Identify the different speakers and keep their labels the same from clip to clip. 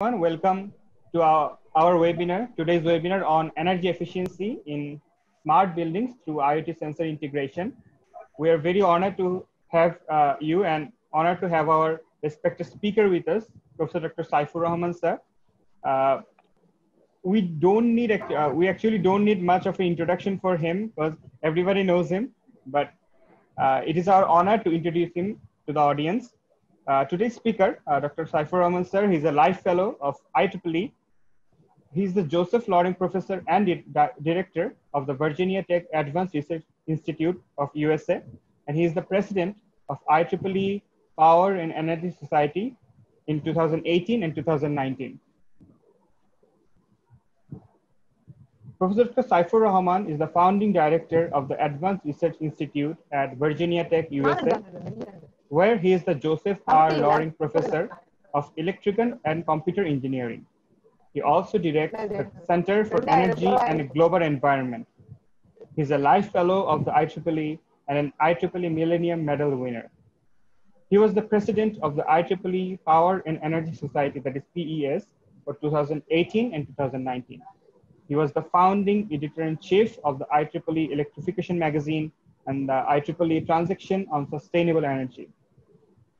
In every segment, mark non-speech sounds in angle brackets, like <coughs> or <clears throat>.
Speaker 1: everyone. Welcome to our, our webinar, today's webinar on energy efficiency in smart buildings through IoT sensor integration. We are very honored to have uh, you and honored to have our respected speaker with us, Professor Dr. Saifur Rahman sir. Uh, we don't need, uh, we actually don't need much of an introduction for him because everybody knows him, but uh, it is our honor to introduce him to the audience. Uh, today's speaker, uh, Dr. Saifur Rahman sir, he's a life fellow of IEEE. He's the Joseph Loring Professor and di Director of the Virginia Tech Advanced Research Institute of USA. And he's the President of IEEE Power and Energy Society in 2018 and 2019. Professor. Saifur Rahman is the founding director of the Advanced Research Institute at Virginia Tech, USA where he is the Joseph R. Loring Professor of Electrical and Computer Engineering. He also directs the Center for Energy and Global Environment. He's a life fellow of the IEEE and an IEEE Millennium Medal winner. He was the president of the IEEE Power and Energy Society, that is PES, for 2018 and 2019. He was the founding editor-in-chief of the IEEE Electrification Magazine and the IEEE Transaction on Sustainable Energy.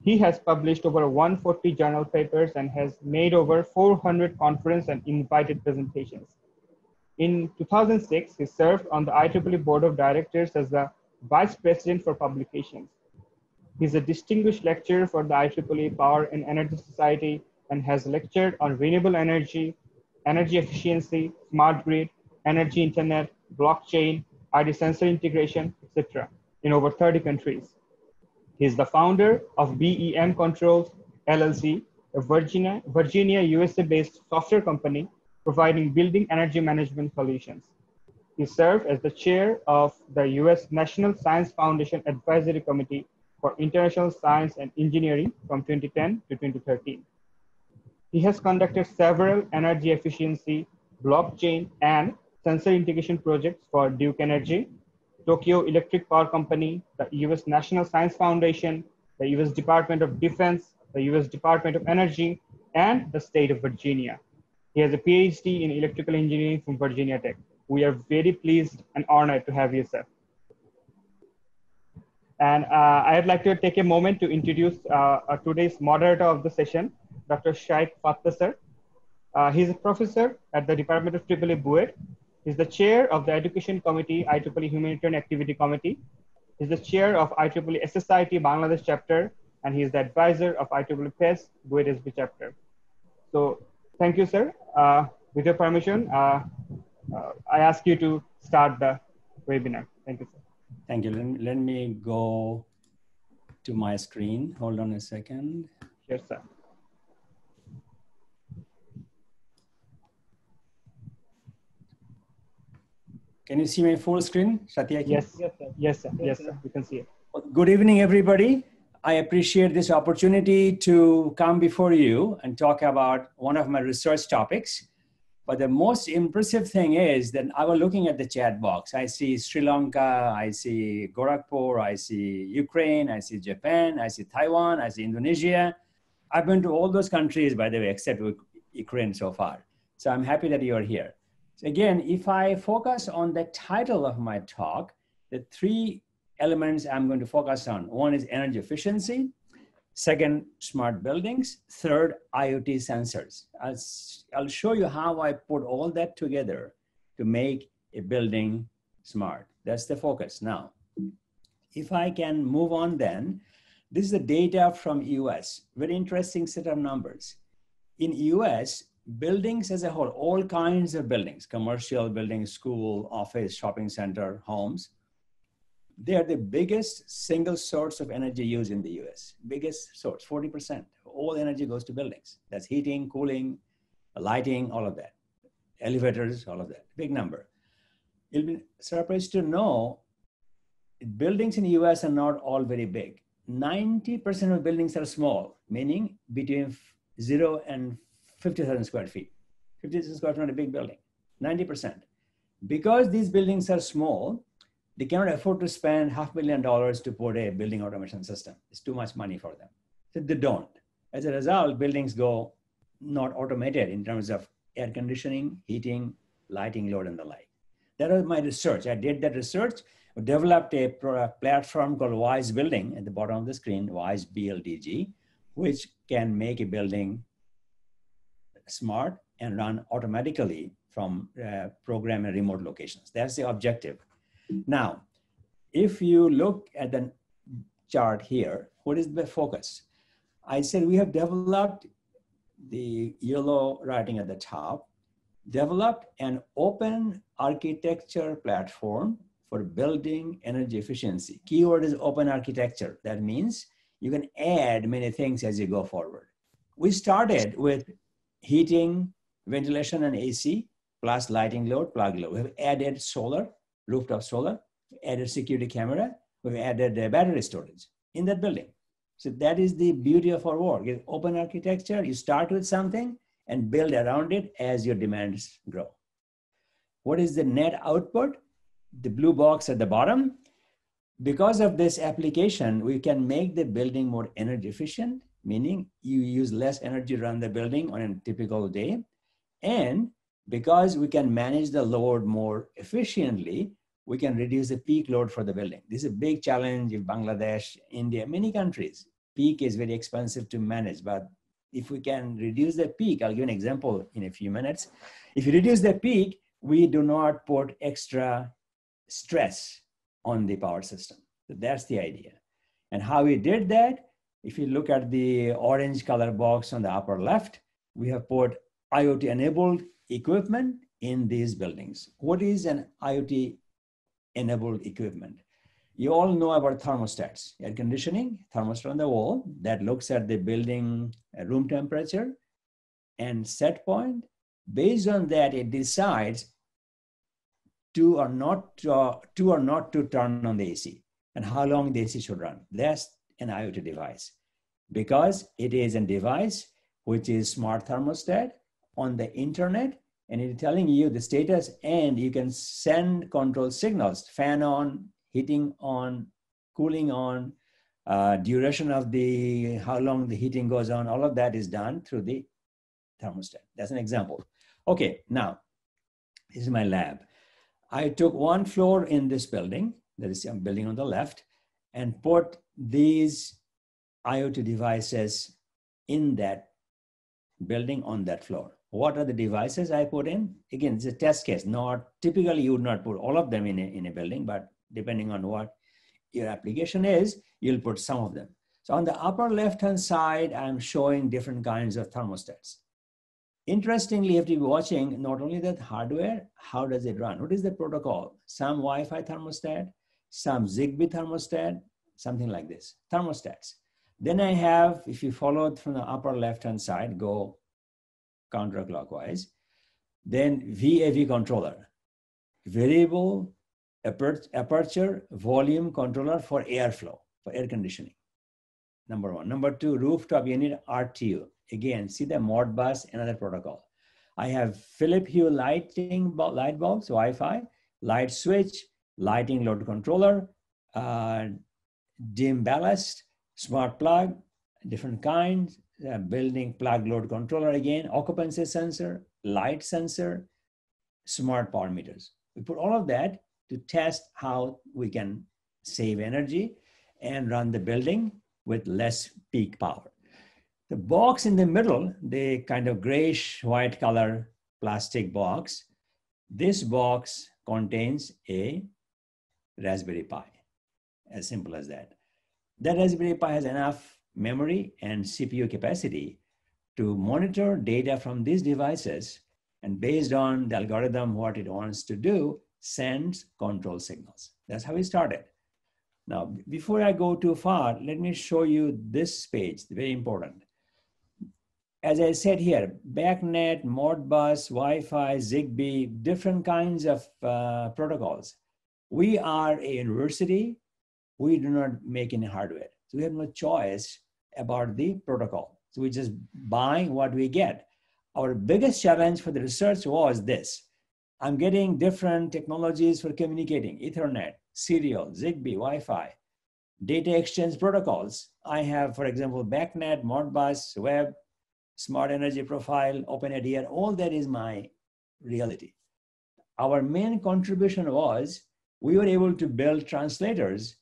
Speaker 1: He has published over 140 journal papers and has made over 400 conference and invited presentations. In 2006, he served on the IEEE Board of Directors as the Vice President for Publications. He's a distinguished lecturer for the IEEE Power and Energy Society and has lectured on renewable energy, energy efficiency, smart grid, energy internet, blockchain, IoT sensor integration, etc. in over 30 countries. He's the founder of BEM Controls LLC, a Virginia, Virginia USA-based software company providing building energy management solutions. He served as the chair of the US National Science Foundation Advisory Committee for International Science and Engineering from 2010 to 2013. He has conducted several energy efficiency, blockchain, and sensor integration projects for Duke Energy, Tokyo Electric Power Company, the US National Science Foundation, the US Department of Defense, the US Department of Energy, and the state of Virginia. He has a PhD in electrical engineering from Virginia Tech. We are very pleased and honored to have you, sir. And uh, I'd like to take a moment to introduce uh, today's moderator of the session, Dr. Shaikh Fattah, sir. Uh, he's a professor at the Department of EEE BUET He's the chair of the Education Committee, IEEE Humanitarian Activity Committee. He's the chair of IEEE SSIT Bangladesh chapter, and he's the advisor of IEEE PES BUET SB chapter. So thank you, sir. Uh, with your permission, uh, uh, I ask you to start the webinar. Thank you, sir.
Speaker 2: Thank you. Let, let me go to my screen. Hold on a second.
Speaker 1: Yes, sir.
Speaker 2: Can you see my full screen, Satyaki?
Speaker 1: Yes, yes, sir. Yes, sir. Yes, sir. You can see it.
Speaker 2: Good evening, everybody. I appreciate this opportunity to come before you and talk about one of my research topics. But the most impressive thing is that I was looking at the chat box. I see Sri Lanka, I see Gorakhpur, I see Ukraine, I see Japan, I see Taiwan, I see Indonesia. I've been to all those countries, by the way, except Ukraine so far. So I'm happy that you're here. So again, if I focus on the title of my talk, the three elements I'm going to focus on. One is energy efficiency. Second, smart buildings. Third, IoT sensors. I'll, I'll show you how I put all that together to make a building smart. That's the focus. Now, if I can move on then, this is the data from US. Very interesting set of numbers. In US, buildings as a whole, all kinds of buildings, commercial buildings, school, office, shopping center, homes, they are the biggest single source of energy used in the US. Biggest source, 40%. All energy goes to buildings. That's heating, cooling, lighting, all of that. Elevators, all of that. Big number. You'll be surprised to know buildings in the US are not all very big. 90% of buildings are small, meaning between zero and 50,000 square feet. 50,000 square feet, not a big building, 90%. Because these buildings are small, they cannot afford to spend half million dollars to put a building automation system. It's too much money for them. So they don't. As a result, buildings go not automated in terms of air conditioning, heating, lighting load, and the like. That was my research. I did that research, developed a, a platform called Wise Building at the bottom of the screen, Wise BLDG, which can make a building smart and run automatically from uh, program and remote locations. That's the objective. Now, if you look at the chart here, what is the focus? I said we have developed the yellow writing at the top, developed an open architecture platform for building energy efficiency. Keyword is open architecture. That means you can add many things as you go forward. We started with heating, ventilation, and AC, plus lighting load, plug load. We've added solar, rooftop solar, added security camera, we've added uh, battery storage in that building. So that is the beauty of our work. It's open architecture. You start with something and build around it as your demands grow. What is the net output? The blue box at the bottom. Because of this application, we can make the building more energy efficient, meaning you use less energy run the building on a typical day. And because we can manage the load more efficiently, we can reduce the peak load for the building. This is a big challenge in Bangladesh, India, many countries. Peak is very expensive to manage, but if we can reduce the peak, I'll give an example in a few minutes. If you reduce the peak, we do not put extra stress on the power system. So that's the idea. And how we did that, if you look at the orange color box on the upper left, we have put IoT enabled equipment in these buildings. What is an IoT enabled equipment. You all know about thermostats, air conditioning, thermostat on the wall that looks at the building room temperature and set point. Based on that, it decides to or not to, uh, to or not to turn on the AC and how long the AC should run. That's an IoT device because it is a device which is smart thermostat on the internet and it's telling you the status and you can send control signals, fan on, heating on, cooling on, uh, duration of the, how long the heating goes on, all of that is done through the thermostat. That's an example. Okay, now, this is my lab. I took one floor in this building, that is a building on the left, and put these IoT devices in that building on that floor what are the devices I put in? Again, it's a test case. Not typically you would not put all of them in a, in a building, but depending on what your application is, you'll put some of them. So on the upper left-hand side, I'm showing different kinds of thermostats. Interestingly, if you have to be watching not only that hardware, how does it run? What is the protocol? Some Wi-Fi thermostat, some Zigbee thermostat, something like this, thermostats. Then I have, if you follow it from the upper left-hand side, go counterclockwise. Then VAV controller, variable aperture volume controller for airflow, for air conditioning. Number one. Number two, rooftop unit RTU. Again, see the Modbus, another protocol. I have Philip Hue lighting light bulbs, Wi-Fi, light switch, lighting load controller, uh, dim ballast, smart plug, different kinds, uh, building plug load controller again, occupancy sensor, light sensor, smart power meters. We put all of that to test how we can save energy and run the building with less peak power. The box in the middle, the kind of grayish white color plastic box, this box contains a Raspberry Pi, as simple as that. That Raspberry Pi has enough memory and CPU capacity to monitor data from these devices and based on the algorithm, what it wants to do, sends control signals. That's how we started. Now, before I go too far, let me show you this page, very important. As I said here, BACnet, Modbus, Wi-Fi, Zigbee, different kinds of uh, protocols. We are a university. We do not make any hardware. So we have no choice about the protocol. So we just buying what we get. Our biggest challenge for the research was this. I'm getting different technologies for communicating, Ethernet, serial, Zigbee, Wi-Fi, data exchange protocols. I have, for example, BACnet, Modbus, Web, smart energy profile, open ADR, all that is my reality. Our main contribution was we were able to build translators.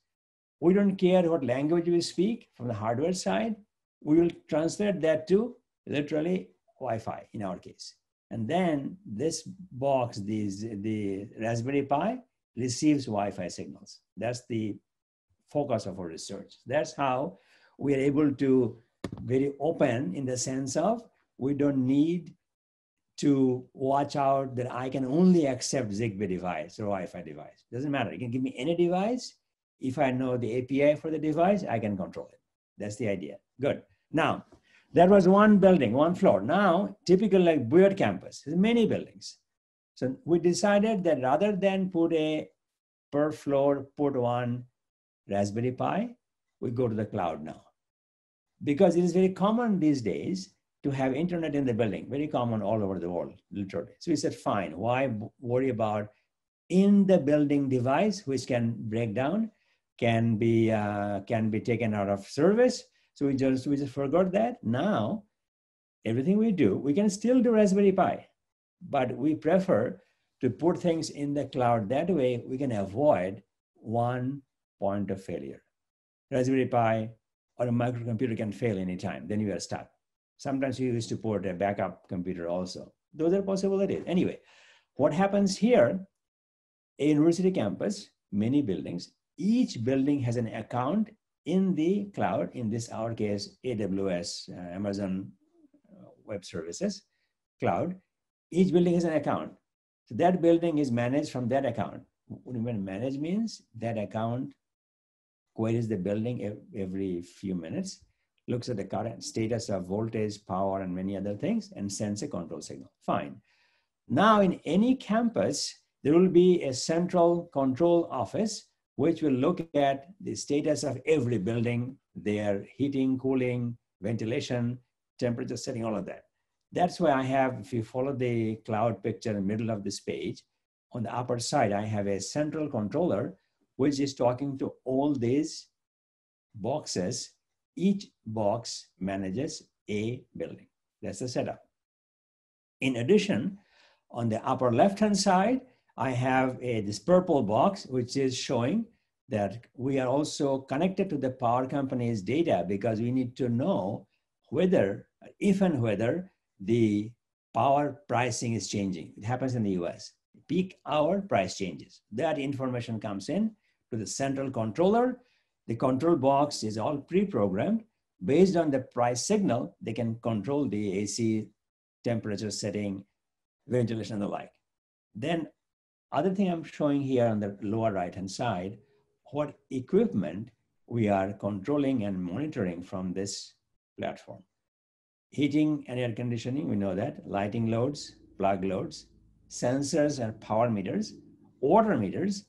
Speaker 2: We don't care what language we speak from the hardware side. We will translate that to literally Wi-Fi in our case. And then this box, these, the Raspberry Pi, receives Wi-Fi signals. That's the focus of our research. That's how we are able to very open in the sense of we don't need to watch out that I can only accept Zigbee device or Wi-Fi device. Doesn't matter. You can give me any device. If I know the API for the device, I can control it. That's the idea. Good. Now, there was one building, one floor. Now, typical like BUET campus, many buildings. So we decided that rather than put a per floor, put one Raspberry Pi, we go to the cloud now. Because it is very common these days to have internet in the building, very common all over the world, literally. So we said, fine, why worry about in the building device, which can break down, can be, uh, can be taken out of service. So we just, we just forgot that. Now, everything we do, we can still do Raspberry Pi, but we prefer to put things in the cloud. That way we can avoid one point of failure. Raspberry Pi or a microcomputer can fail anytime, then you are stuck. Sometimes you use to port a backup computer also. Those are possibilities. Anyway, what happens here, a university campus, many buildings, each building has an account in the cloud, in this our case, AWS, uh, Amazon uh, Web Services cloud. Each building has an account. So that building is managed from that account. When manage means that account queries the building every few minutes, looks at the current status of voltage, power, and many other things, and sends a control signal. Fine. Now, in any campus, there will be a central control office which will look at the status of every building, their heating, cooling, ventilation, temperature setting, all of that. That's why I have, if you follow the cloud picture in the middle of this page, on the upper side, I have a central controller which is talking to all these boxes. Each box manages a building. That's the setup. In addition, on the upper left-hand side, I have a, this purple box, which is showing that we are also connected to the power company's data because we need to know whether, if and whether the power pricing is changing. It happens in the US. Peak hour price changes. That information comes in to the central controller. The control box is all pre-programmed. Based on the price signal, they can control the AC temperature setting, ventilation and the like. Then other thing I'm showing here on the lower right-hand side, what equipment we are controlling and monitoring from this platform. Heating and air conditioning, we know that, lighting loads, plug loads, sensors and power meters, water meters,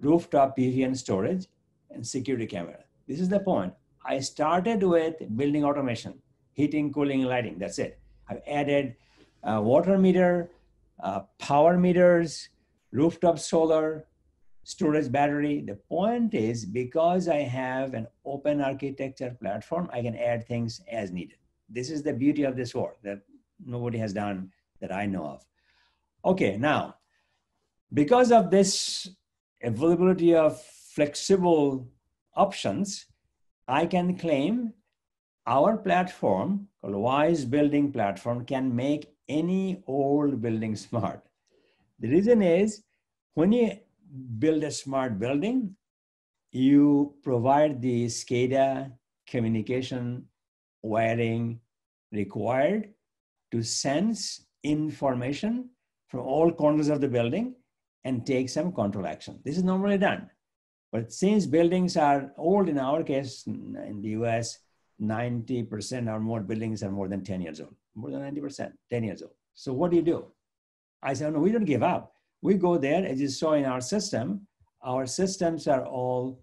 Speaker 2: rooftop PVN storage, and security camera. This is the point. I started with building automation, heating, cooling, lighting. That's it. I've added uh, water meter, uh, power meters, rooftop solar, storage battery. The point is because I have an open architecture platform, I can add things as needed. This is the beauty of this work that nobody has done that I know of. Okay, now, because of this availability of flexible options, I can claim our platform, called Wise Building Platform, can make any old building <laughs> smart. The reason is when you build a smart building, you provide the SCADA communication wiring required to sense information from all corners of the building and take some control action. This is normally done. But since buildings are old, in our case, in the US, 90% or more buildings are more than 10 years old, more than 90%, 10 years old. So what do you do? I said, no, we don't give up. We go there, as you saw in our system, our systems are all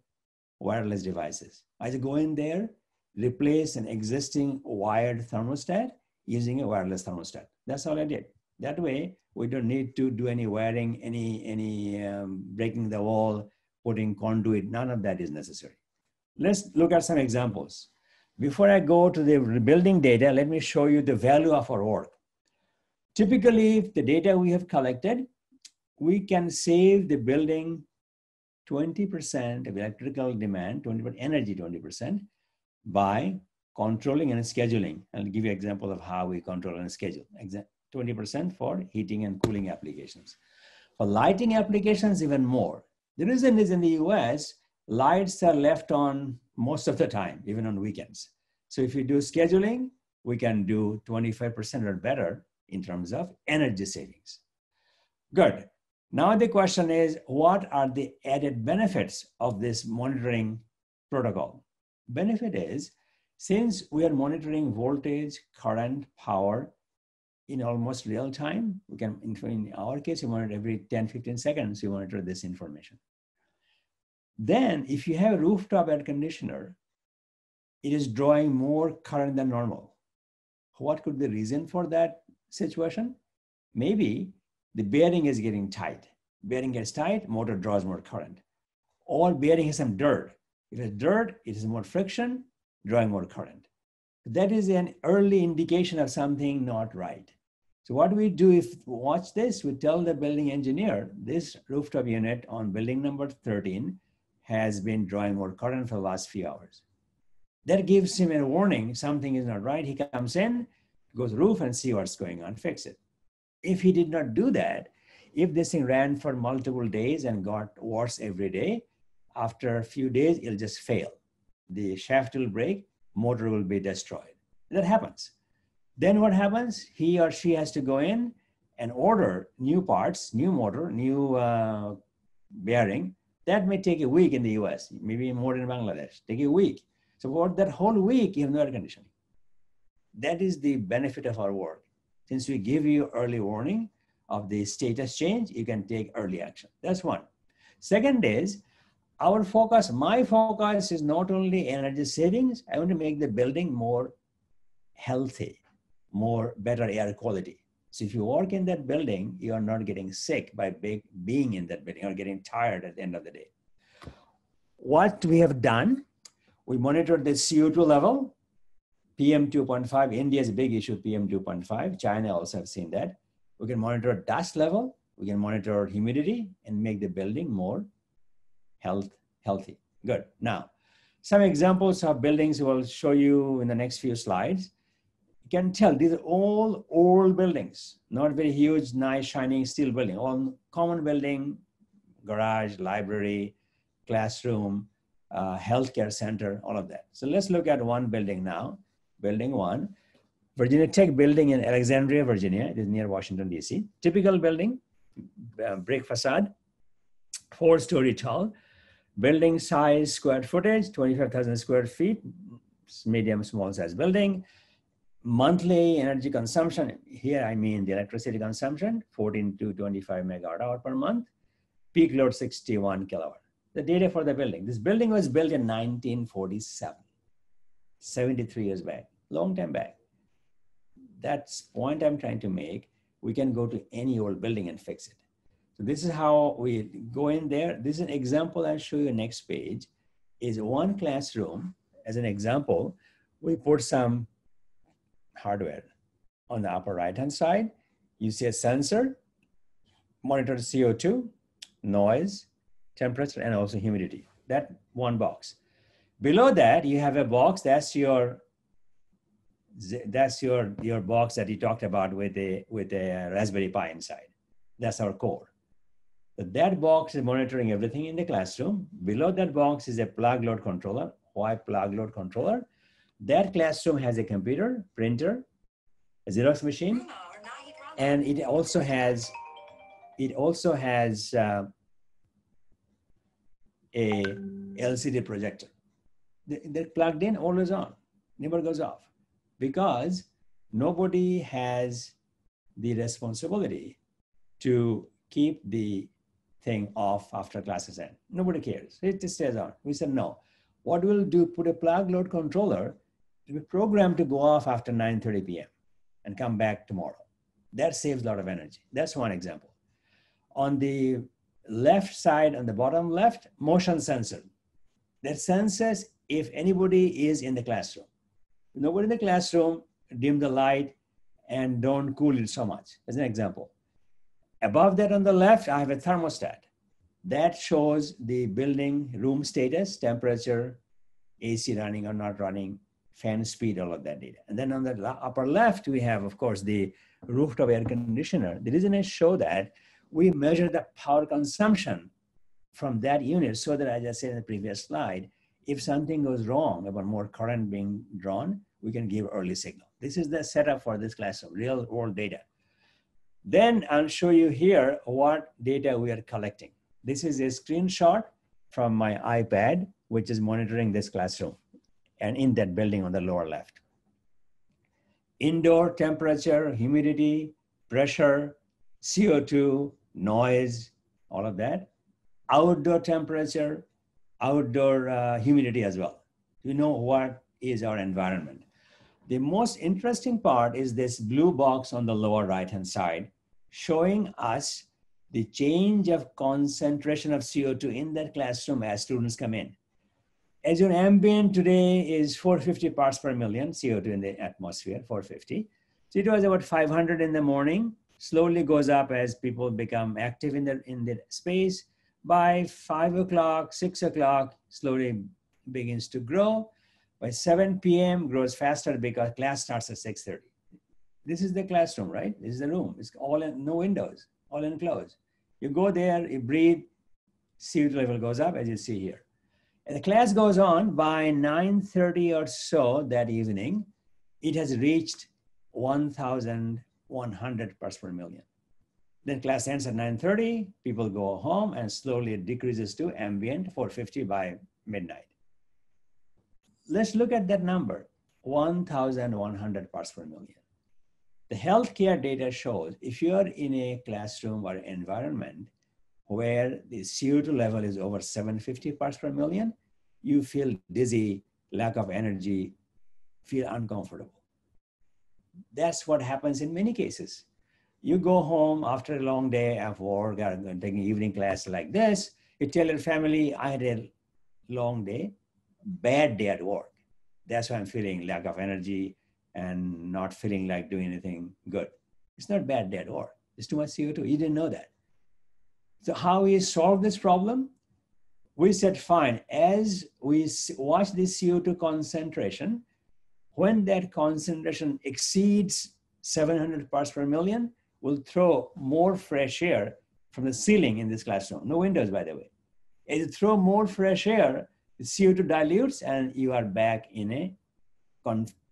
Speaker 2: wireless devices. I just go in there, replace an existing wired thermostat using a wireless thermostat. That's all I did. That way, we don't need to do any wiring, any, any um, breaking the wall, putting conduit. None of that is necessary. Let's look at some examples. before I go to the building data, let me show you the value of our work. Typically, if the data we have collected, we can save the building 20% of electrical demand, 20% energy, 20% by controlling and scheduling. I'll give you an example of how we control and schedule. 20% for heating and cooling applications. For lighting applications, even more. The reason is in the US, lights are left on most of the time, even on weekends. So if you do scheduling, we can do 25% or better in terms of energy savings. Good. Now the question is, what are the added benefits of this monitoring protocol? Benefit is, since we are monitoring voltage, current, power in almost real time, we can, in our case, we monitor every 10, 15 seconds, we monitor this information. Then if you have a rooftop air conditioner, it is drawing more current than normal. What could be the reason for that situation? Maybe the bearing is getting tight. Bearing gets tight, motor draws more current. Or bearing has some dirt. If it's dirt, it is more friction, drawing more current. That is an early indication of something not right. So what we do if watch this, we tell the building engineer, this rooftop unit on building number 13 has been drawing more current for the last few hours. That gives him a warning, something is not right. He comes in, goes roof and see what's going on, fix it. If he did not do that, if this thing ran for multiple days and got worse every day, after a few days, it'll just fail. The shaft will break, motor will be destroyed. That happens. Then what happens? He or she has to go in and order new parts, new motor, new uh, bearing. That may take a week in the US, maybe more in Bangladesh, take a week. So for that whole week, you have no air conditioning. That is the benefit of our work. Since we give you early warning of the status change, you can take early action. That's one. Second is our focus, my focus is not only energy savings, I want to make the building more healthy, more better air quality. So if you work in that building, you are not getting sick by being in that building or getting tired at the end of the day. What we have done, we monitored the CO2 level, PM 2.5, India is a big issue, PM 2.5. China also have seen that. We can monitor dust level, we can monitor humidity and make the building more health, healthy. Good. Now, some examples of buildings we'll show you in the next few slides. You can tell these are all old buildings, not very huge, nice, shining steel building, all common building, garage, library, classroom, uh, healthcare center, all of that. So let's look at one building now. Building one, Virginia Tech building in Alexandria, Virginia. It is near Washington, D.C. Typical building, uh, brick facade, four story tall. Building size, square footage, 25,000 square feet, medium, small size building. Monthly energy consumption, here I mean the electricity consumption, 14 to 25 megawatt hour per month. Peak load 61 kilowatt. The data for the building. This building was built in 1947, 73 years back, long time back. That's point I'm trying to make. We can go to any old building and fix it. So this is how we go in there. This is an example I'll show you next page is one classroom. As an example, we put some hardware on the upper right-hand side. You see a sensor, monitors CO2, noise, temperature, and also humidity. That one box. Below that, you have a box that's your that's your your box that you talked about with a with a Raspberry Pi inside. That's our core. But that box is monitoring everything in the classroom. Below that box is a plug load controller. Why plug load controller? That classroom has a computer, printer, a Xerox machine, and it also has it also has uh, a LCD projector. They're plugged in, always on, never goes off, because nobody has the responsibility to keep the thing off after classes end. Nobody cares. It just stays on. We said no. What we'll do, put a plug load controller to be programmed to go off after 9.30 p.m. and come back tomorrow. That saves a lot of energy. That's one example. On the left side, on the bottom left, motion sensor. That senses if anybody is in the classroom. Nobody in the classroom, dim the light and don't cool it so much, as an example. Above that on the left, I have a thermostat. That shows the building room status, temperature, AC running or not running, fan speed, all of that data. And then on the upper left, we have, of course, the rooftop air conditioner. The reason I show that, we measure the power consumption from that unit so that, as I said in the previous slide, if something goes wrong about more current being drawn, we can give early signal. This is the setup for this class of real world data. Then I'll show you here what data we are collecting. This is a screenshot from my iPad, which is monitoring this classroom and in that building on the lower left. Indoor temperature, humidity, pressure, CO2, noise, all of that. Outdoor temperature, outdoor uh, humidity as well. You know what is our environment. The most interesting part is this blue box on the lower right hand side showing us the change of concentration of CO2 in that classroom as students come in. As your ambient today is 450 parts per million CO2 in the atmosphere, 450. So it was about 500 in the morning, slowly goes up as people become active in the, in the space. By five o'clock, six o'clock, slowly begins to grow. By 7 p.m. grows faster because class starts at 6.30. This is the classroom, right? This is the room. It's all in, no windows, all enclosed. You go there, you breathe, CO2 level goes up as you see here. And the class goes on by 9.30 or so that evening, it has reached 1,100 parts per million. Then class ends at 9.30, people go home and slowly it decreases to ambient 450 by midnight. Let's look at that number, 1,100 parts per million. The healthcare data shows if you're in a classroom or environment where the CO2 level is over 750 parts per million, you feel dizzy, lack of energy, feel uncomfortable. That's what happens in many cases. You go home after a long day of work or taking evening class like this, you tell your family, I had a long day, bad day at work. That's why I'm feeling lack of energy and not feeling like doing anything good. It's not bad day at work. It's too much CO2. You didn't know that. So how we solve this problem? We said, fine, as we watch this CO2 concentration, when that concentration exceeds 700 parts per million, we'll throw more fresh air from the ceiling in this classroom. No windows, by the way. As you throw more fresh air, the CO2 dilutes and you are back in a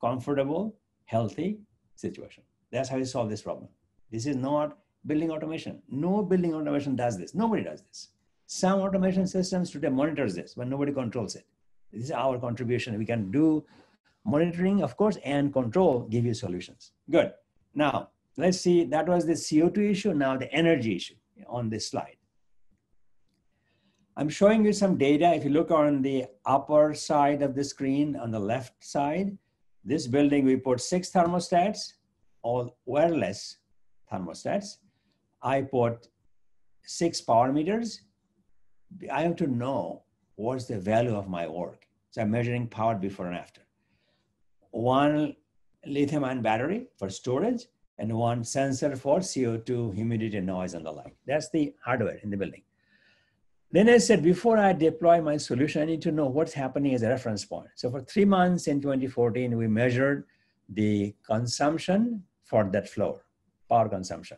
Speaker 2: comfortable, healthy situation. That's how you solve this problem. This is not building automation. No building automation does this. Nobody does this. Some automation systems today monitors this, but nobody controls it. This is our contribution. We can do monitoring, of course, and control, give you solutions. Good. Now, let's see, that was the CO2 issue. Now the energy issue on this slide. I'm showing you some data. If you look on the upper side of the screen on the left side, this building, we put six thermostats, all wireless thermostats. I put six power meters. I have to know what's the value of my work. So I'm measuring power before and after. One lithium ion battery for storage and one sensor for CO2, humidity, noise, and the like. That's the hardware in the building. Then I said, before I deploy my solution, I need to know what's happening as a reference point. So for three months in 2014, we measured the consumption for that floor, power consumption.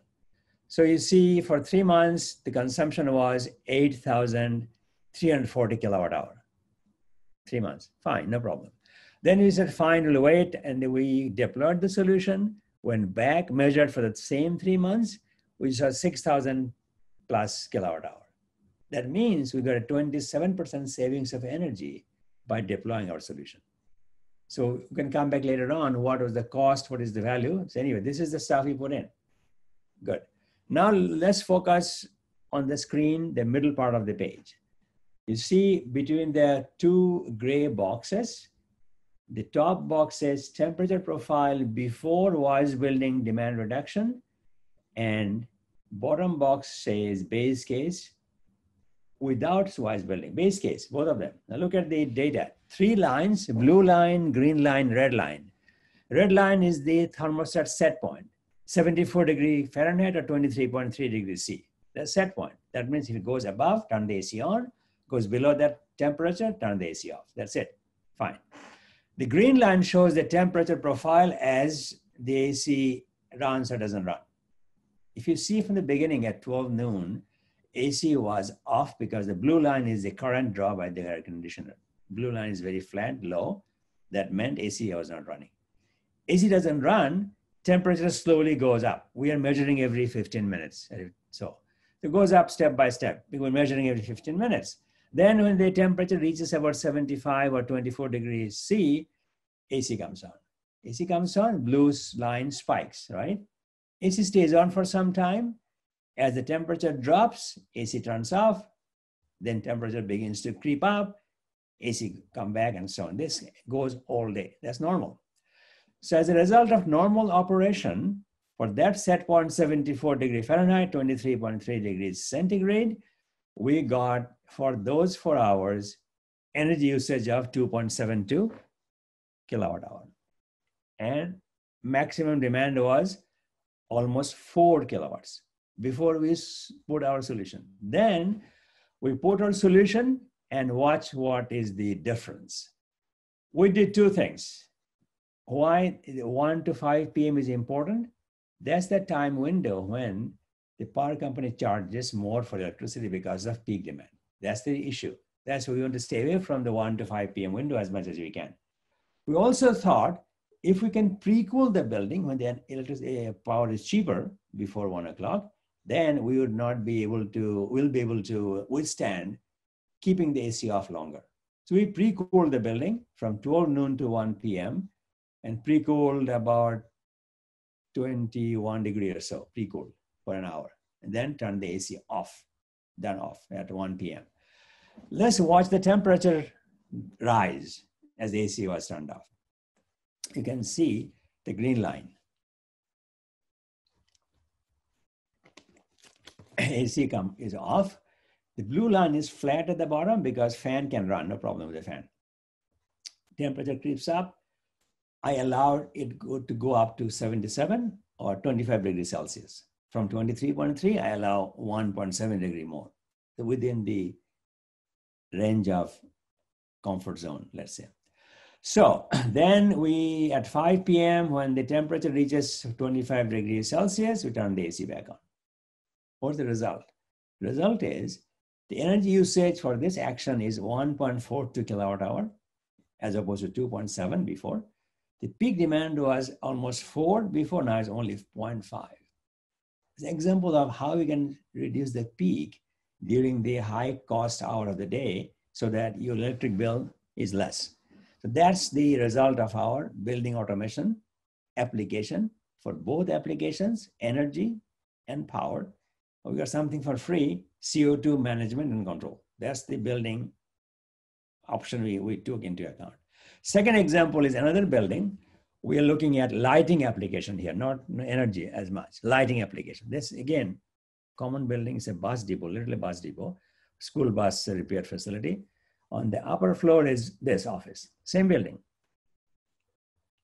Speaker 2: So you see for three months, the consumption was 8,340 kilowatt hour. Three months, fine, no problem. Then we said, fine, we'll wait. And we deployed the solution, went back, measured for the same three months, we saw 6,000 plus kilowatt hour. That means we got a 27% savings of energy by deploying our solution. So we can come back later on, what was the cost, what is the value. So anyway, this is the stuff we put in. Good. Now let's focus on the screen, the middle part of the page. You see between the two gray boxes, the top box says temperature profile before Wise Building demand reduction and bottom box says base case without wise building, base case, both of them. Now look at the data. Three lines, blue line, green line, red line. Red line is the thermostat set point, 74 degree Fahrenheit or 23.3 degrees C. That's set point. That means if it goes above, turn the AC on, goes below that temperature, turn the AC off. That's it. Fine. The green line shows the temperature profile as the AC runs or doesn't run. If you see from the beginning at 12 noon, AC was off because the blue line is the current draw by the air conditioner. Blue line is very flat, low. That meant AC was not running. AC doesn't run, temperature slowly goes up. We are measuring every 15 minutes. So it goes up step by step. Were measuring every 15 minutes. Then when the temperature reaches about 75 or 24 degrees C, AC comes on. AC comes on, blue line spikes, right? AC stays on for some time. As the temperature drops, AC turns off, then temperature begins to creep up, AC come back and so on. This goes all day. That's normal. So as a result of normal operation, for that set point 74 degree Fahrenheit, 23.3 degrees centigrade, we got for those four hours energy usage of 2.72 kilowatt hour. And maximum demand was almost four kilowatts before we put our solution. Then we put our solution and watch what is the difference. We did two things. Why 1 to 5 p.m. is important? That's the time window when the power company charges more for electricity because of peak demand. That's the issue. That's why we want to stay away from the 1 to 5 p.m. window as much as we can. We also thought if we can pre-cool the building when the electricity uh, power is cheaper before one o'clock, then we would not be able to, we'll be able to withstand keeping the AC off longer. So we pre-cooled the building from 12 noon to 1 p.m. and pre-cooled about 21 degree or so, pre-cooled for an hour, and then turned the AC off, done off at 1 p.m. Let's watch the temperature rise as the AC was turned off. You can see the green line. <coughs> AC come is off. The blue line is flat at the bottom because fan can run, no problem with the fan. Temperature creeps up. I allow it go, to go up to 77 or 25 degrees Celsius. From 23.3, I allow 1.7 degree more so within the range of comfort zone, let's say. So <clears throat> then we, at 5 p.m., when the temperature reaches 25 degrees Celsius, we turn the AC back on. What's the result? The result is the energy usage for this action is 1.42 kilowatt hour as opposed to 2.7 before. The peak demand was almost four before, now it's only 0.5. Example of how we can reduce the peak during the high cost hour of the day so that your electric bill is less. So that's the result of our building automation application for both applications, energy and power. We got something for free, CO2 management and control. That's the building option we, we took into account. Second example is another building. We are looking at lighting application here, not energy as much, lighting application. This again, common building is a bus depot, literally bus depot, school bus repair facility. On the upper floor is this office, same building.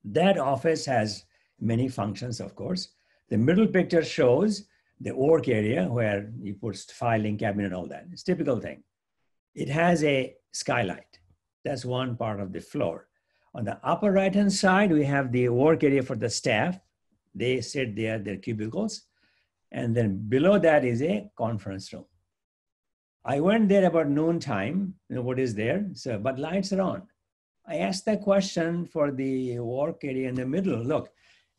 Speaker 2: That office has many functions, of course. The middle picture shows the work area where you put filing cabinet, all that. It's typical thing. It has a skylight. That's one part of the floor. On the upper right-hand side, we have the work area for the staff. They sit there, their cubicles. And then below that is a conference room. I went there about noon time. What is there? So, but lights are on. I asked that question for the work area in the middle. Look,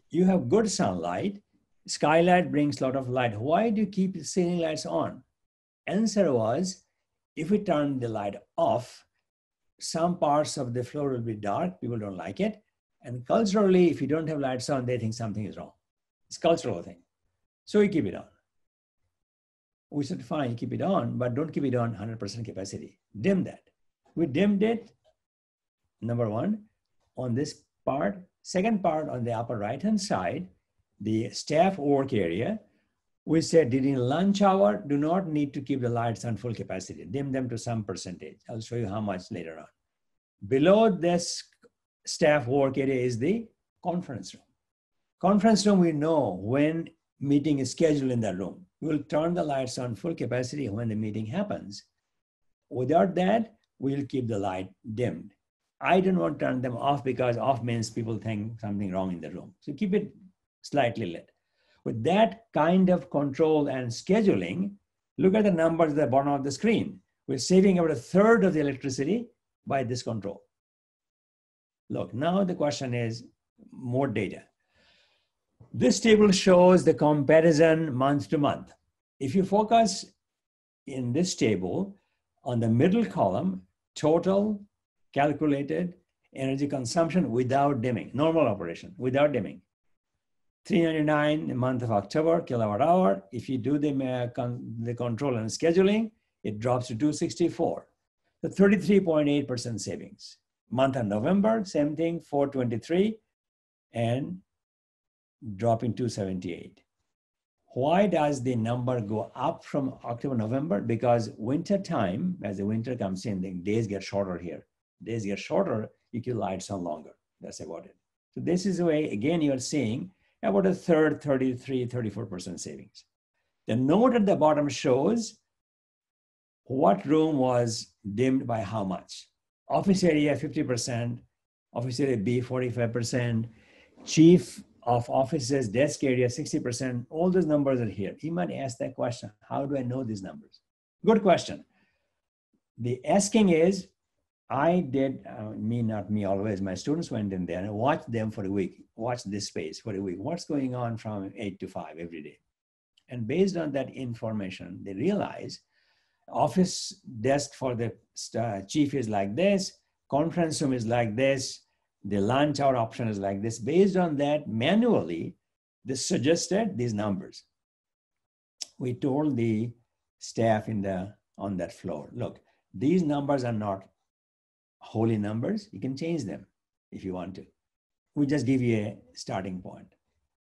Speaker 2: you have good sunlight. Skylight brings a lot of light. Why do you keep the ceiling lights on? Answer was, if we turn the light off, some parts of the floor will be dark. People don't like it. And culturally, if you don't have lights on, they think something is wrong. It's cultural thing. So you keep it on. We said, fine, keep it on, but don't keep it on 100% capacity. Dim that. We dimmed it, number one, on this part. Second part on the upper right-hand side, the staff work area, we said during lunch hour, do not need to keep the lights on full capacity. Dim them to some percentage. I'll show you how much later on. Below this staff work area is the conference room. Conference room, we know when meeting is scheduled in that room. We'll turn the lights on full capacity when the meeting happens. Without that, we'll keep the light dimmed. I don't want to turn them off because off means people think something wrong in the room. So keep it slightly lit. With that kind of control and scheduling, look at the numbers at the bottom of the screen. We're saving about a third of the electricity by this control. Look, now the question is more data. This table shows the comparison month to month. If you focus in this table on the middle column, total calculated energy consumption without dimming, normal operation, without dimming. 399 the month of October, kilowatt hour. If you do the, uh, con the control and scheduling, it drops to 264. So 33.8% savings. Month of November, same thing, 423 and dropping 278. Why does the number go up from October, November? Because winter time, as the winter comes in, the days get shorter here. Days get shorter, you can lights on longer. That's about it. So this is the way, again, you're seeing about a third, 33, 34% savings. The note at the bottom shows what room was dimmed by how much. Office area 50%, office area B 45%, chief of offices, desk area 60%, all those numbers are here. You might ask that question, how do I know these numbers? Good question. The asking is, I did, uh, me, not me always, my students went in there and watched them for a week, watched this space for a week. What's going on from eight to five every day? And based on that information, they realize office desk for the uh, chief is like this, conference room is like this, the lunch hour option is like this. Based on that, manually, they suggested these numbers. We told the staff in the on that floor, look, these numbers are not holy numbers. You can change them if you want to. We just give you a starting point.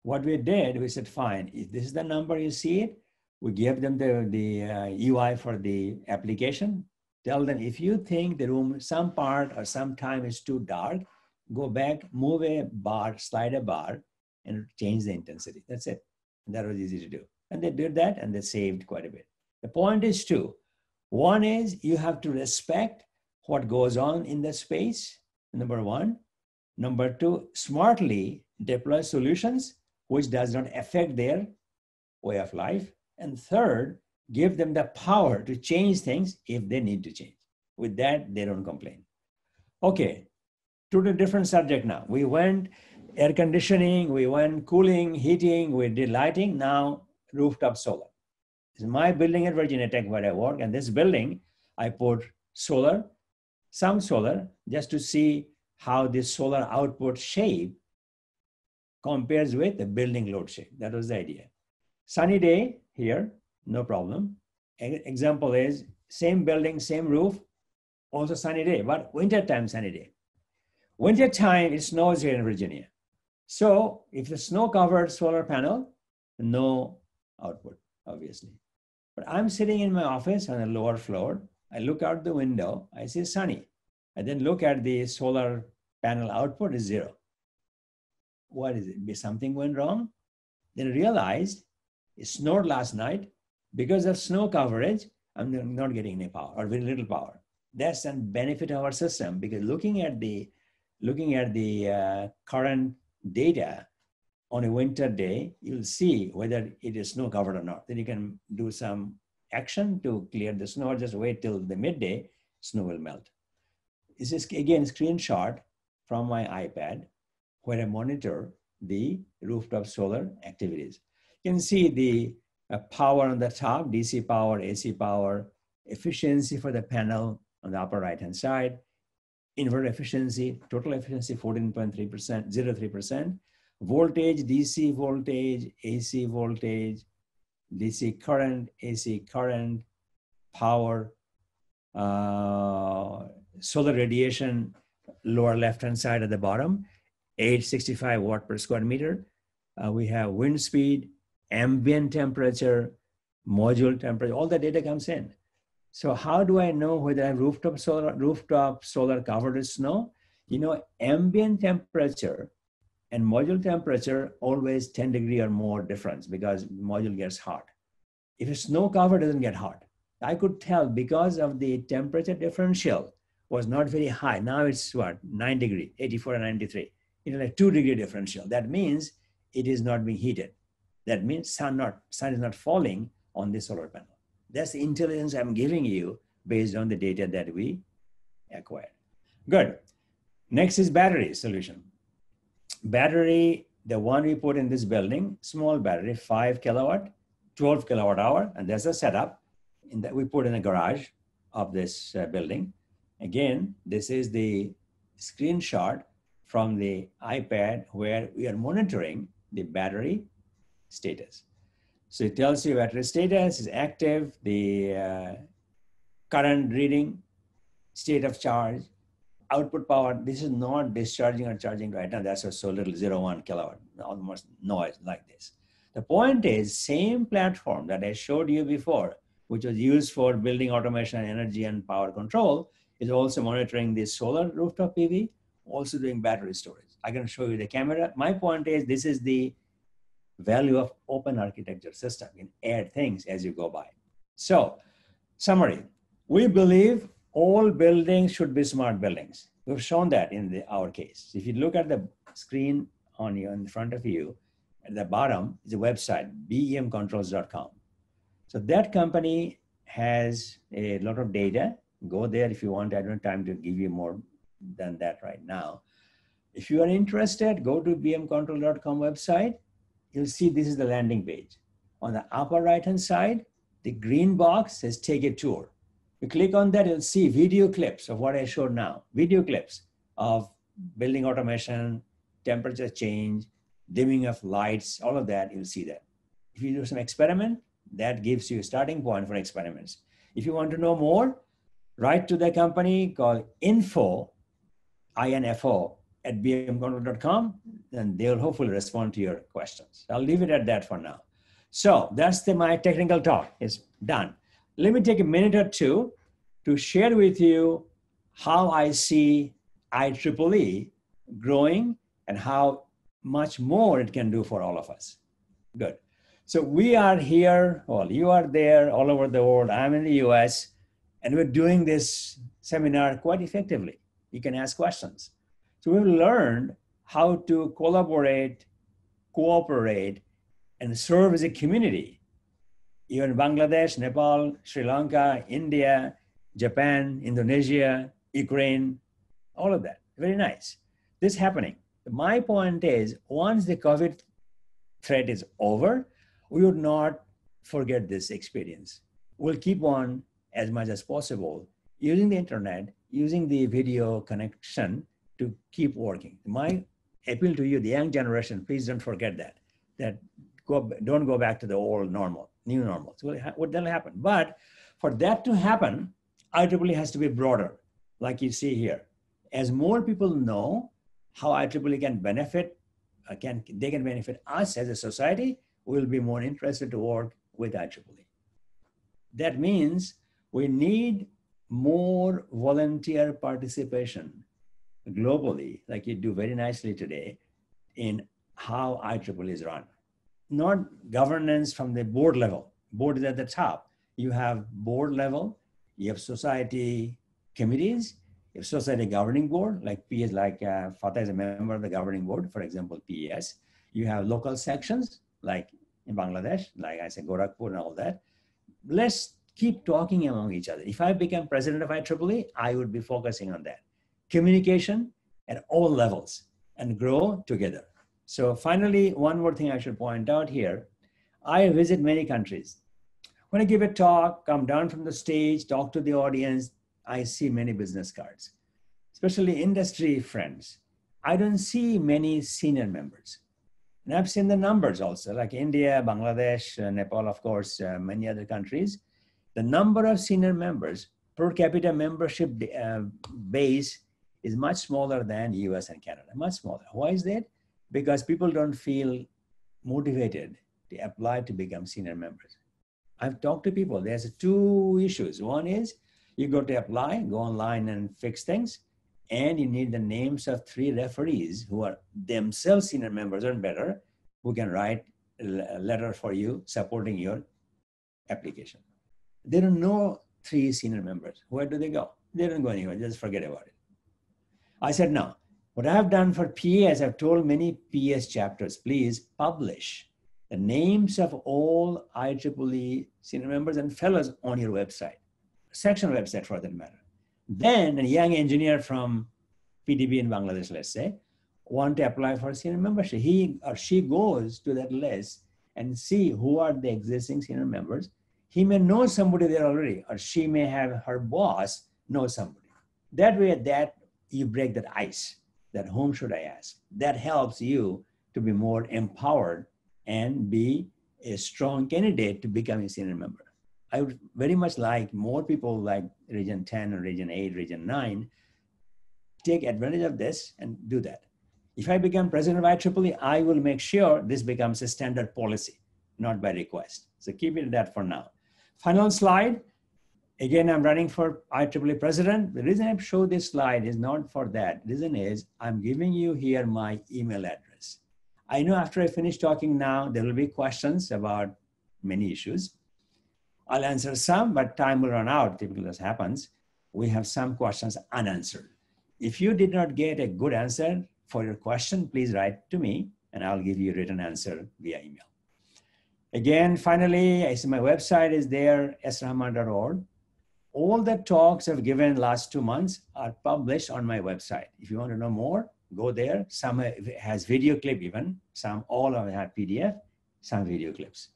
Speaker 2: What we did, we said, fine, if this is the number you see it, we give them the, the uh, UI for the application. Tell them if you think the room, some part or some time is too dark, go back, move a bar, slide a bar, and change the intensity. That's it. And that was easy to do. And they did that and they saved quite a bit. The point is two. One is you have to respect what goes on in the space, number one. Number two, smartly deploy solutions which does not affect their way of life. And third, give them the power to change things if they need to change. With that, they don't complain. Okay, to the different subject now. We went air conditioning, we went cooling, heating, we did lighting, now rooftop solar. This is my building at Virginia Tech where I work, and this building, I put solar, some solar, just to see how this solar output shape compares with the building load shape. That was the idea. Sunny day, here, no problem. Example is same building, same roof, also sunny day, but winter time sunny day. Winter time, it snows here in Virginia. So if the snow covered solar panel, no output, obviously. But I'm sitting in my office on the lower floor. I look out the window, I see sunny. I then look at the solar panel output is zero. What is it? Something went wrong? Then I realized it snowed last night. Because of snow coverage, I'm not getting any power or very little power. That's a benefit of our system because looking at the looking at the uh, current data on a winter day, you'll see whether it is snow covered or not. Then you can do some action to clear the snow or just wait till the midday, snow will melt. This is again screenshot from my iPad where I monitor the rooftop solar activities. You can see the uh, power on the top, DC power, AC power, efficiency for the panel on the upper right-hand side, inverter efficiency, total efficiency 14.3%, 03%, voltage, DC voltage, AC voltage, DC current, AC current, power, uh, solar radiation, lower left-hand side at the bottom, 865 watt per square meter. Uh, we have wind speed, ambient temperature, module temperature, all the data comes in. So how do I know whether I rooftop solar, rooftop solar covered with snow? You know, ambient temperature and module temperature always 10 degree or more difference because module gets hot. If a snow cover doesn't get hot, I could tell because of the temperature differential was not very high. Now it's what, nine degree, 84 and 93. You know, like two degree differential. That means it is not being heated. That means sun not sun is not falling on the solar panel. That's the intelligence I'm giving you based on the data that we acquired. Good. Next is battery solution. Battery, the one we put in this building, small battery, five kilowatt, 12 kilowatt hour, and there's a setup in that we put in a garage of this uh, building. Again, this is the screenshot from the iPad where we are monitoring the battery status. So it tells you battery status is active, the uh, current reading, state of charge, output power. This is not discharging or charging right now. That's so little, zero one kilowatt, almost noise like this. The point is, same platform that I showed you before, which was used for building automation, energy, and power control, is also monitoring the solar rooftop PV, also doing battery storage. I can show you the camera. My point is, this is the value of open architecture system. in add things as you go by. So, summary. We believe all buildings should be smart buildings. We've shown that in the, our case. If you look at the screen on you in front of you, at the bottom is a website, bemcontrols.com. So that company has a lot of data. Go there if you want. I don't have time to give you more than that right now. If you are interested, go to bmcontrol.com website. You'll see this is the landing page. On the upper right hand side, the green box says take a tour. You click on that, you'll see video clips of what I showed now. Video clips of building automation, temperature change, dimming of lights, all of that, you'll see that. If you do some experiment, that gives you a starting point for experiments. If you want to know more, write to the company called info, info at bmcontrol.com, and they'll hopefully respond to your questions. I'll leave it at that for now. So that's the, my technical talk is done. Let me take a minute or two to share with you how I see IEEE growing and how much more it can do for all of us. Good. So we are here, well, you are there all over the world. I'm in the US, and we're doing this seminar quite effectively. You can ask questions. So we've learned how to collaborate, cooperate, and serve as a community. Even Bangladesh, Nepal, Sri Lanka, India, Japan, Indonesia, Ukraine, all of that. Very nice. This happening. My point is, once the COVID threat is over, we would not forget this experience. We'll keep on as much as possible using the internet, using the video connection to keep working. My appeal to you, the young generation, please don't forget that. That go, don't go back to the old normal, new normal. So what will happen? But for that to happen, IEEE has to be broader, like you see here. As more people know how IEEE can benefit, uh, can they can benefit us as a society, we'll be more interested to work with IEEE. That means we need more volunteer participation globally, like you do very nicely today, in how IEEE is run. Not governance from the board level. Board is at the top. You have board level, you have society committees, you have society governing board, like PES, like uh, Fattah is a member of the governing board, for example, PES. You have local sections, like in Bangladesh, like I said, Gorakhpur and all that. Let's keep talking among each other. If I become president of IEEE, I would be focusing on that. Communication at all levels and grow together. So finally, one more thing I should point out here. I visit many countries. When I give a talk, come down from the stage, talk to the audience, I see many business cards, especially industry friends. I don't see many senior members. And I've seen the numbers also, like India, Bangladesh, uh, Nepal, of course, uh, many other countries. The number of senior members per capita membership uh, base is much smaller than US and Canada, much smaller. Why is that? Because people don't feel motivated to apply to become senior members. I've talked to people, there's two issues. One is you go to apply, go online and fix things. and you need the names of three referees who are themselves senior members or better, who can write a letter for you supporting your application. They don't know three senior members. Where do they go? They don't go anywhere. Just forget about it. I said, no. What I have done for PES, I've told many PES chapters, please publish the names of all IEEE senior members and fellows on your website, section website for that matter. Then a young engineer from PDB in Bangladesh, let's say, want to apply for senior membership. He or she goes to that list and see who are the existing senior members. He may know somebody there already, or she may have her boss know somebody. That way, that you break that ice. That whom should I ask? That helps you to be more empowered and be a strong candidate to become a senior member. I would very much like more people like Region 10 or Region 8, Region 9 take advantage of this and do that. If I become president of IEEE, I will make sure this becomes a standard policy, not by request. So keep it at that for now. Final slide. Again, I'm running for IEEE president. The reason I show this slide is not for that. The reason is I'm giving you here my email address. I know after I finish talking now, there will be questions about many issues. I'll answer some, but time will run out. Typically, this happens. We have some questions unanswered. If you did not get a good answer for your question, please write to me and I'll give you a written answer via email. Again, finally, I see my website is there, srahman.org. All the talks I've given last two months are published on my website. If you want to know more, go there. Some has video clip even, some all of it have PDF, some video clips.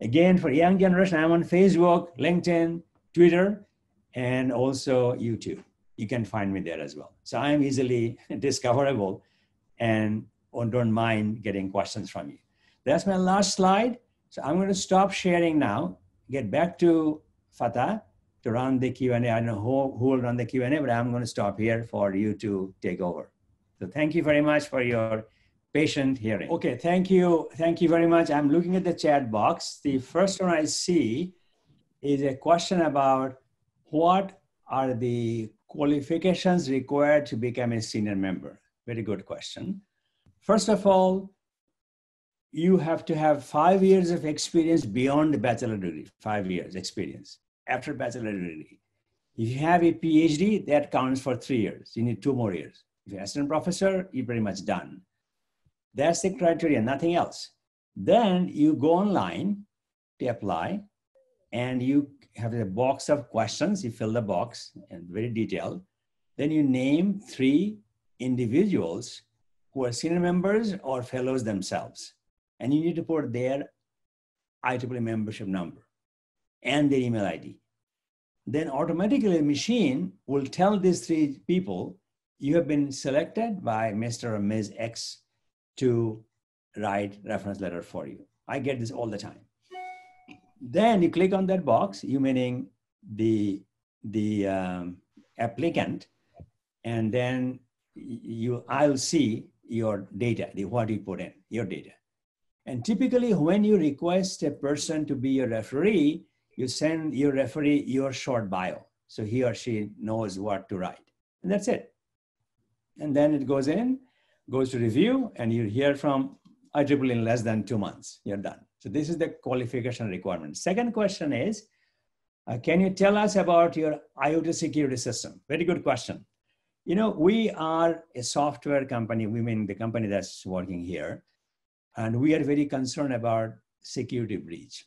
Speaker 2: Again, for young generation, I'm on Facebook, LinkedIn, Twitter, and also YouTube. You can find me there as well. So I'm easily <laughs> discoverable and don't mind getting questions from you. That's my last slide. So I'm going to stop sharing now, get back to Fattah to run the Q&A. I don't know who, who will run the Q&A, but I'm going to stop here for you to take over. So thank you very much for your patient hearing. Okay, thank you. Thank you very much. I'm looking at the chat box. The first one I see is a question about what are the qualifications required to become a senior member? Very good question. First of all, you have to have five years of experience beyond the bachelor degree, five years experience after bachelor degree. If you have a PhD, that counts for three years. You need two more years. If you're assistant professor, you're pretty much done. That's the criteria, nothing else. Then you go online to apply and you have a box of questions. You fill the box and very detailed. Then you name three individuals who are senior members or fellows themselves. And you need to put their IEEE membership number and their email ID. Then automatically the machine will tell these three people, you have been selected by Mr. or Ms. X to write reference letter for you. I get this all the time. Then you click on that box, you meaning the, the um, applicant, and then you, I'll see your data, the, what you put in, your data. And typically when you request a person to be your referee, you send your referee your short bio. So he or she knows what to write. And that's it. And then it goes in, goes to review, and you hear from IEEE in less than two months. You're done. So this is the qualification requirement. Second question is, uh, can you tell us about your IoT security system? Very good question. You know, we are a software company, we mean the company that's working here, and we are very concerned about security breach.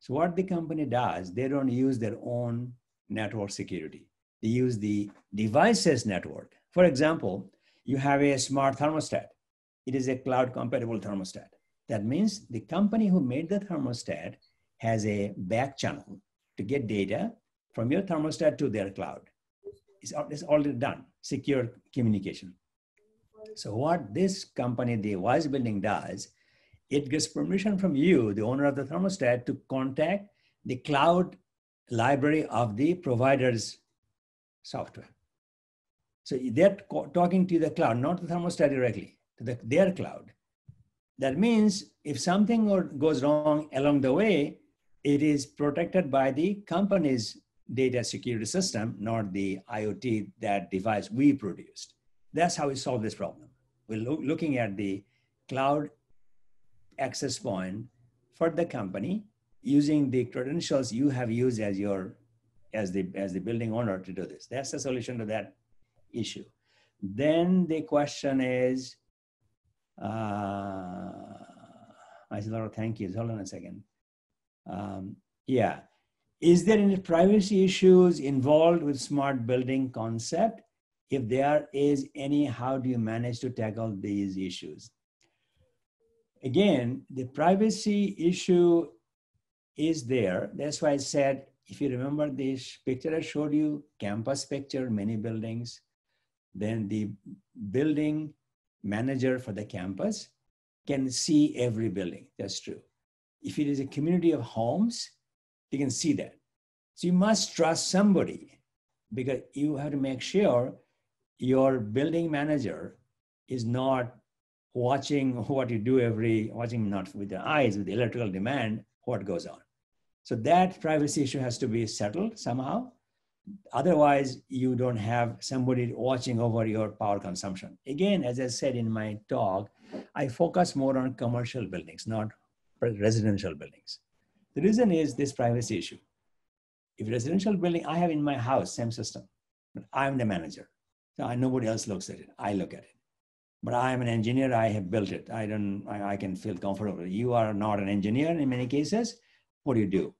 Speaker 2: So what the company does, they don't use their own network security. They use the devices network. For example, you have a smart thermostat. It is a cloud compatible thermostat. That means the company who made the thermostat has a back channel to get data from your thermostat to their cloud. It's, already done, secure communication. So what this company, the Wise Building does, it gets permission from you, the owner of the thermostat, to contact the cloud library of the provider's software. So they're talking to the cloud, not the thermostat directly, to the, their cloud. That means if something goes wrong along the way, it is protected by the company's data security system, not the IoT that device we produced. That's how we solve this problem. We're lo looking at the cloud access point for the company using the credentials you have used as your as the as the building owner to do this. That's the solution to that issue. Then the question is, uh, I said, Laura, thank you. Hold on a second. Um, yeah. Is there any privacy issues involved with smart building concept? If there is any, how do you manage to tackle these issues? Again, the privacy issue is there. That's why I said, if you remember this picture I showed you, campus picture, many buildings, then the building manager for the campus can see every building. That's true. If it is a community of homes, they can see that. So you must trust somebody because you have to make sure your building manager is not watching <laughs> what you do every, watching not with the eyes, with the electrical demand, what goes on. So that privacy issue has to be settled somehow. Otherwise, you don't have somebody watching over your power consumption. Again, as I said in my talk, I focus more on commercial buildings, not residential buildings. The reason is this privacy issue. If residential building, I have in my house, same system, but I'm the manager. So I, nobody else looks at it. I look at it. But I am an engineer. I have built it. I don't. I, I can feel comfortable. You are not an engineer in many cases. What do you do?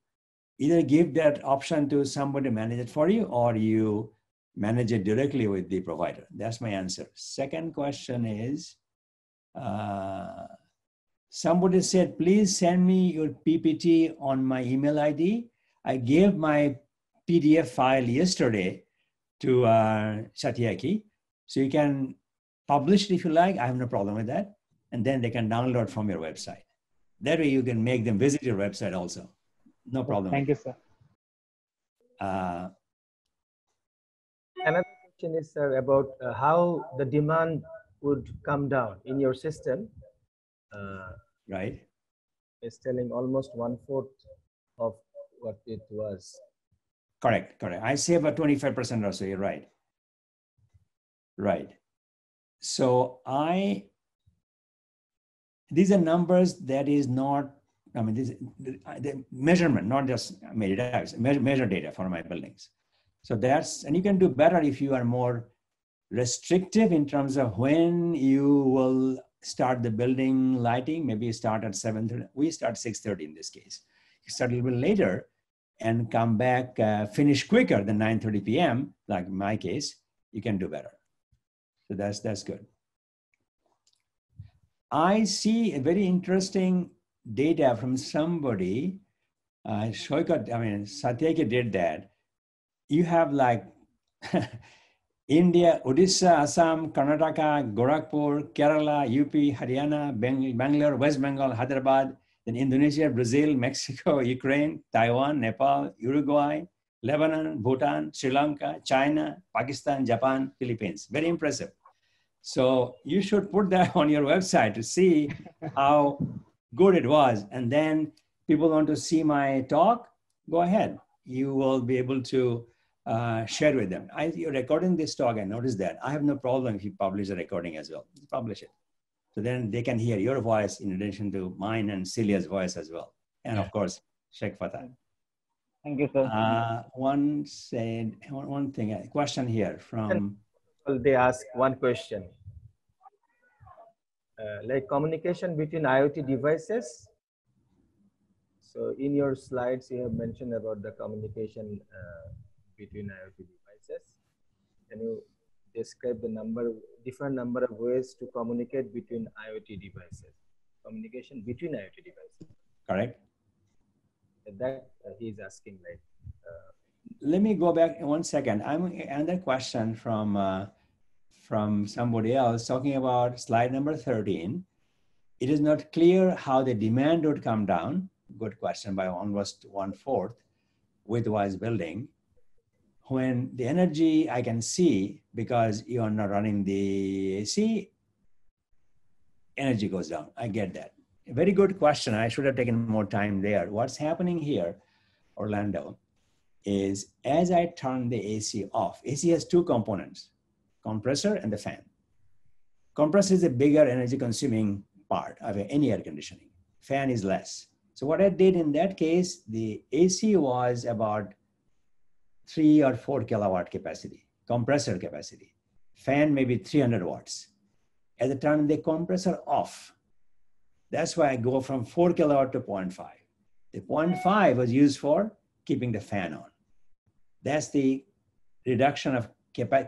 Speaker 2: either give that option to somebody to manage it for you or you manage it directly with the provider. That's my answer. Second question is, uh, somebody said, please send me your PPT on my email ID. I gave my PDF file yesterday to uh, Satyaki. So you can publish it if you like. I have no problem with that. And then they can download from your website. That way you can make them visit your website also. No problem.
Speaker 1: Thank you, sir.
Speaker 2: Uh,
Speaker 3: Another question is, sir, about uh, how the demand would come down in your system. Uh,
Speaker 2: right.
Speaker 3: It's telling almost one fourth of what it was.
Speaker 2: Correct, correct. I say about 25% or so, you're right. Right. So I, these are numbers that is not I mean, this the, measurement, not just made it measure, measure data for my buildings. So that's, and you can do better if you are more restrictive in terms of when you will start the building lighting. Maybe you start at 7.30. We start 6.30 in this case. You start a little bit later and come back, uh, finish quicker than 9.30 p.m., like in my case, you can do better. So that's, that's good. I see a very interesting data from somebody, uh, I mean, Satyaki did that. You have like <laughs> India, Odisha, Assam, Karnataka, Gorakhpur, Kerala, UP, Haryana, Bangalore, West Bengal, Hyderabad, then Indonesia, Brazil, Mexico, <laughs> Ukraine, Taiwan, Nepal, Uruguay, Lebanon, Bhutan, Sri Lanka, China, Pakistan, Japan, Philippines. Very impressive. So you should put that <laughs> on your website to see how good it was. And then people want to see my talk, go ahead. You will be able to uh, share with them. I, you're recording this talk, I noticed that. I have no problem if you publish the recording as well. Publish it. So then they can hear your voice in addition to mine and Celia's voice as well. And of course, Shaikh Fattah.
Speaker 1: Thank you, sir.
Speaker 2: Uh, one said, one, one thing, a question here from.
Speaker 3: They ask one question uh, like communication between IoT devices. So in your slides, you have mentioned about the communication uh, between IoT devices. Can you describe the number, different number of ways to communicate between IoT devices? Communication between IoT devices.
Speaker 2: Correct.
Speaker 3: That uh, he's asking like. Uh,
Speaker 2: Let me go back one second. I'm another question from uh, from somebody else talking about slide number 13. It is not clear how the demand would come down. Good question by almost one fourth with wise building. When the energy I can see because you are not running the AC, energy goes down. I get that. A very good question. I should have taken more time there. What's happening here, Orlando, is as I turn the AC off, AC has two components, compressor and the fan. Compressor is a bigger energy consuming part of any air conditioning. Fan is less. So what I did in that case, the AC was about three or four kilowatt capacity, compressor capacity. Fan maybe 300 watts. At the turn the compressor off, that's why I go from four kilowatt to 0.5. The 0.5 was used for keeping the fan on. That's the reduction of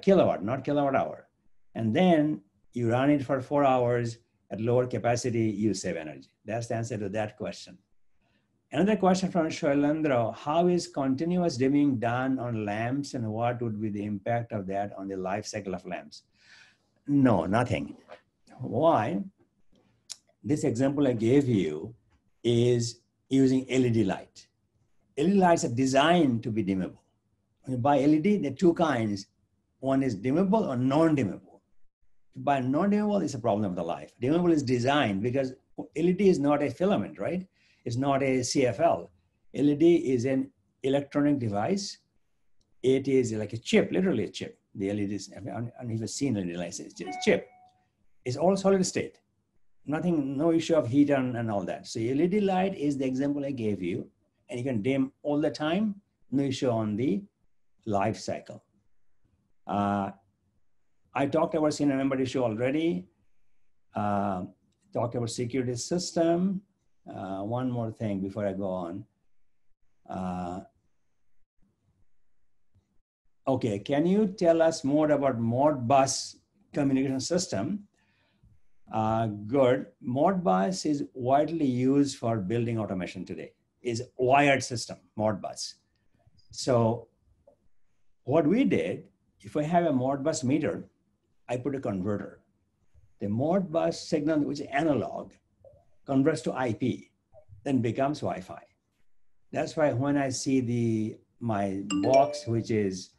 Speaker 2: kilowatt, not kilowatt hour. And then you run it for four hours at lower capacity, you save energy. That's the answer to that question. Another question from Shailendra, how is continuous dimming done on lamps and what would be the impact of that on the life cycle of lamps? No, nothing. Why? This example I gave you is using LED light. LED lights are designed to be dimmable. When you buy LED, there are two kinds. One is dimmable or non-dimmable. By non-dimmable, it's a problem of the life. Dimmable is designed because LED is not a filament, right? It's not a CFL. LED is an electronic device. It is like a chip, literally a chip. The LED is, I if you've seen LED lights, it's a chip. It's all solid state nothing, no issue of heat and, and all that. So LED light is the example I gave you, and you can dim all the time, no issue on the life cycle. Uh, I talked about senior member issue already. Uh, talked about security system. Uh, one more thing before I go on. Uh, okay, can you tell us more about Modbus communication system? Uh, good. Modbus is widely used for building automation today. Is wired system, Modbus. So what we did, if I have a Modbus meter, I put a converter. The Modbus signal, which is analog, converts to IP, then becomes Wi-Fi. That's why when I see the my box, which is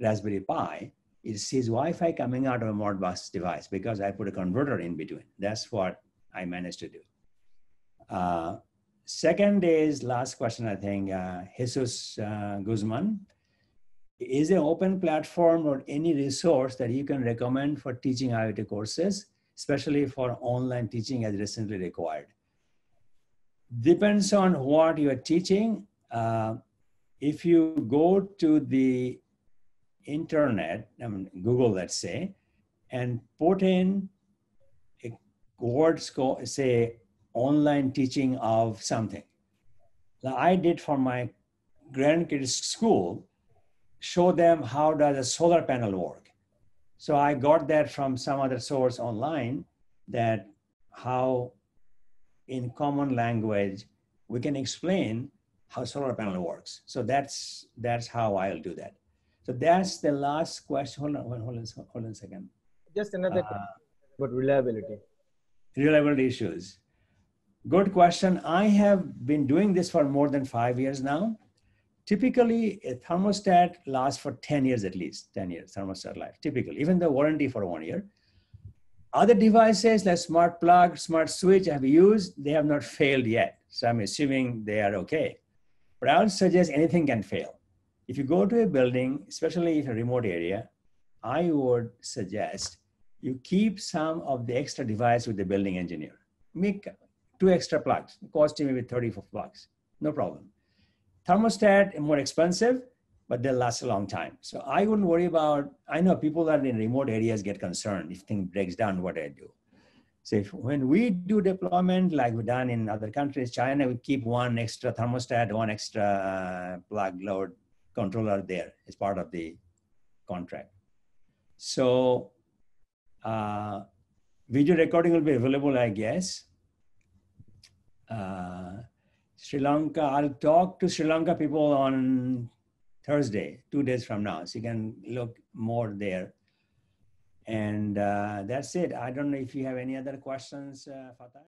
Speaker 2: Raspberry Pi, it sees Wi-Fi coming out of a Modbus device because I put a converter in between. That's what I managed to do. Uh, second is last question, I think, uh, Jesus uh, Guzman. Is an open platform or any resource that you can recommend for teaching IoT courses, especially for online teaching as recently required? Depends on what you are teaching. Uh, if you go to the internet, I mean, Google, let's say, and put in a word, say, online teaching of something. Now, I did for my grandkids' school, show them how does a solar panel work. So I got that from some other source online that how in common language we can explain how solar panel works. So that's that's how I'll do that. So that's the last question. Hold on, hold on, hold on a second.
Speaker 3: Just another uh, about reliability.
Speaker 2: Reliability issues. Good question. I have been doing this for more than five years now. Typically, a thermostat lasts for 10 years at least, 10 years thermostat life, typically, even the warranty for one year. Other devices like smart plug, smart switch have used, they have not failed yet. So I'm assuming they are okay. But I would suggest anything can fail if you go to a building, especially in a remote area, I would suggest you keep some of the extra device with the building engineer. Make two extra plugs, cost you maybe 30 for plugs, no problem. Thermostat more expensive, but they'll last a long time. So I wouldn't worry about, I know people that in remote areas get concerned if thing breaks down, what I do. So if, when we do deployment, like we've done in other countries, China, we keep one extra thermostat, one extra uh, plug load controller there as part of the contract. So uh, video recording will be available, I guess. Uh, Sri Lanka, I'll talk to Sri Lanka people on Thursday, two days from now. So you can look more there. And uh, that's it. I don't know if you have any other questions, uh, Fattah.